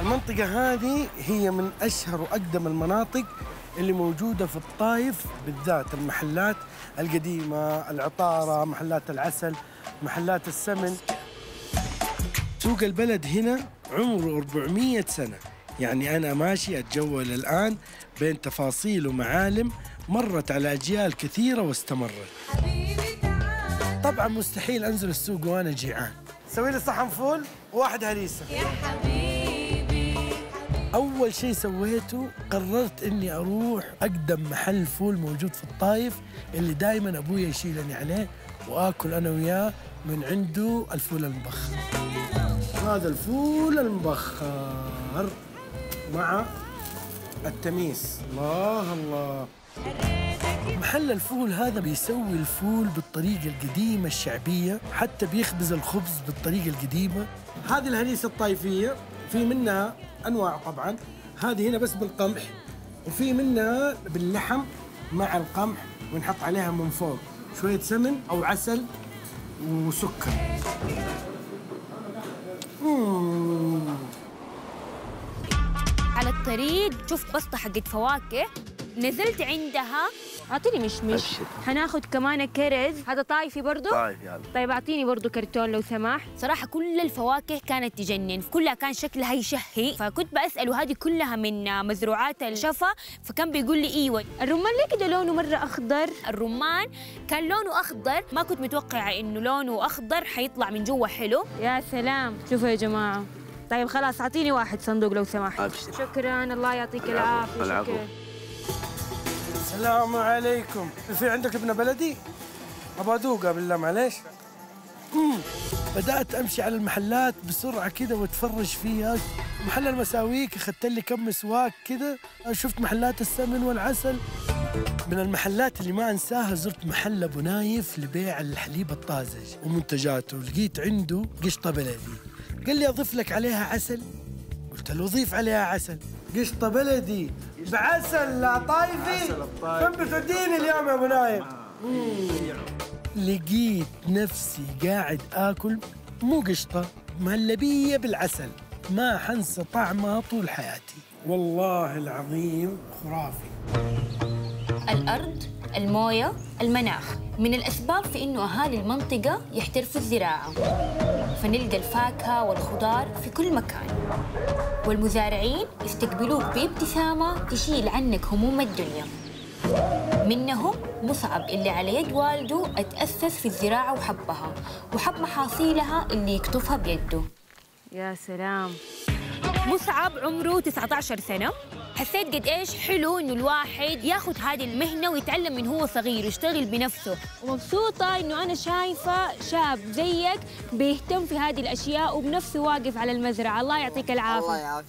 المنطقة هذه هي من أشهر وأقدم المناطق اللي موجودة في الطايف بالذات المحلات القديمة العطارة محلات العسل محلات السمن. سوق البلد هنا عمره 400 سنة. يعني أنا ماشي أتجول الآن بين تفاصيل ومعالم مرت على أجيال كثيرة واستمرت. طبعا مستحيل أنزل السوق وأنا جيعان. سوي لي صحن فول وواحد هريسة. يا حبيبي. أول شيء سويته قررت إني أروح أقدم محل فول موجود في الطايف اللي دائما أبويا يشيلني عليه وآكل أنا وياه من عنده الفول المبخر. هذا الفول المبخر مع التميس. الله الله. محل الفول هذا بيسوي الفول بالطريقة القديمة الشعبية حتى بيخبز الخبز بالطريقة القديمة. هذه الهريسة الطايفية في منها أنواع طبعا. هذه هنا بس بالقمح. وفي منها باللحم مع القمح ونحط عليها من فوق شوية سمن أو عسل وسكر. على الطريق شفت بسطة حقت فواكه. نزلت عندها. أعطيني مشمش. حناخد كمان كرز. هذا طايفي برضو؟ طيب يلا. طيب أعطيني برضو كرتون لو سمحت. صراحة كل الفواكه كانت تجنن كلها كان شكلها يشهي. فكنت بسأله هذه كلها من مزروعات الشفا فكان بيقول لي إيوه. الرمان ليه كده لونه مرة أخضر؟ الرمان كان لونه أخضر. ما كنت متوقعة إنه لونه أخضر حيطلع من جوا حلو. يا سلام. شوفوا يا جماعة. طيب خلاص أعطيني واحد صندوق لو سمحت. شكرا. الله يعطيك العافية. العفو. شكرا السلام عليكم. في عندك ابن بلدي؟ أبغى ادوقها بالله معليش. بدأت أمشي على المحلات بسرعة كده وأتفرج فيها. محل المساويك أخذت لي كم مسواك كده. شفت محلات السمن والعسل. من المحلات اللي ما أنساها زرت محل أبو نايف لبيع الحليب الطازج. ومنتجاته لقيت عنده قشطة بلدي. قال لي أضيف لك عليها عسل. قلت له ضيف عليها عسل. قشطة بلدي. بعسل لا طايفي. كم بتوديني اليوم يا أبو نايف؟ لقيت نفسي قاعد آكل مو قشطة مهلبية بالعسل. ما حنسى طعمها طول حياتي. والله العظيم خرافي. الأرض الموية المناخ. من الأسباب في إنه أهالي المنطقة يحترفوا الزراعة. فنلقى الفاكهة والخضار في كل مكان. والمزارعين يستقبلوك بابتسامة تشيل عنك هموم الدنيا. منهم مصعب اللي على يد والده أتأسس في الزراعة وحبها وحب محاصيلها اللي يكتفها بيده. يا سلام. مصعب عمره 19 سنة. حسيت قد إيش حلو إنه الواحد ياخذ هذه المهنة ويتعلم من هو صغير ويشتغل بنفسه. ومبسوطه إنه أنا شايفة شاب زيك بيهتم في هذه الأشياء وبنفسه واقف على المزرعة. الله يعطيك العافية. الله يعافيك.